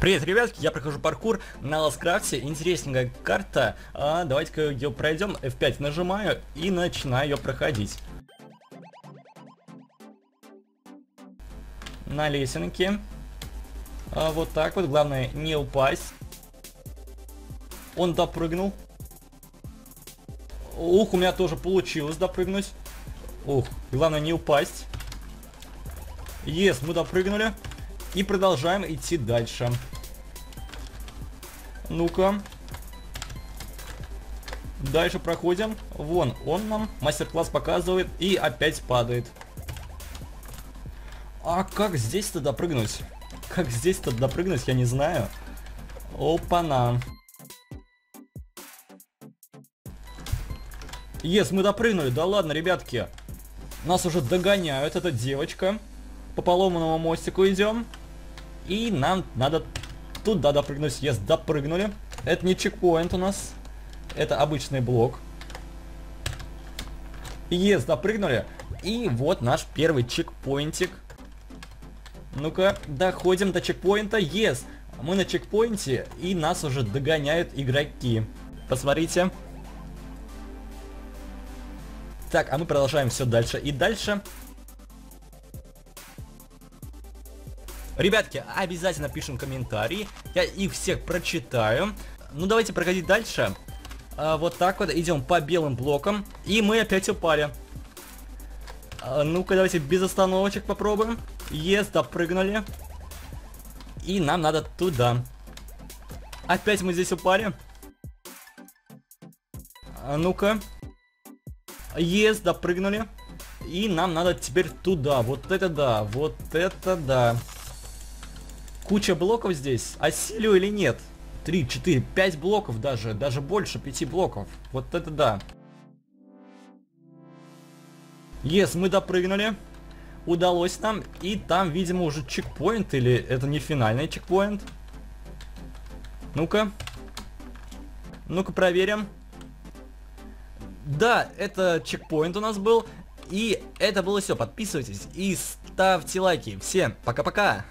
Привет, ребятки, я прохожу паркур на Ласкрафте, интересненькая карта, а, давайте-ка ее пройдем, F5 нажимаю и начинаю ее проходить. На лесенке, а, вот так вот, главное не упасть. Он допрыгнул. Ух, у меня тоже получилось допрыгнуть. Ух, главное не упасть. Yes, мы допрыгнули. И продолжаем идти дальше. Ну-ка. Дальше проходим. Вон, он нам мастер-класс показывает и опять падает. А как здесь-то допрыгнуть? Как здесь-то допрыгнуть, я не знаю. Опа-на. Ес, мы допрыгнули. Да ладно, ребятки. Нас уже догоняют, эта девочка. По поломанному мостику идем. И нам надо Туда допрыгнуть. Yes, допрыгнули. Это не чекпоинт у нас. Это обычный блок. Yes, допрыгнули. И вот наш первый чекпоинтик. Ну-ка, доходим до чекпоинта. Yes, мы на чекпоинте, и нас уже догоняют игроки. Посмотрите. Так, а мы продолжаем все дальше и дальше. Ребятки, обязательно пишем комментарии. Я их всех прочитаю. Ну, давайте проходить дальше. А, вот так вот. Идем по белым блокам. И мы опять упали. А, Ну-ка, давайте без остановочек попробуем. Есть, допрыгнули. И нам надо туда. Опять мы здесь упали. А, Ну-ка. Есть, допрыгнули. И нам надо теперь туда. Вот это да, вот это да. Куча блоков здесь. Осилю или нет? 3, 4, 5 блоков даже. Даже больше 5 блоков. Вот это да. Yes, мы допрыгнули. Удалось нам. И там, видимо, уже чекпоинт. Или это не финальный чекпоинт. Ну-ка. Ну-ка проверим. Да, это чекпоинт у нас был. И это было все. Подписывайтесь и ставьте лайки. Всем пока-пока.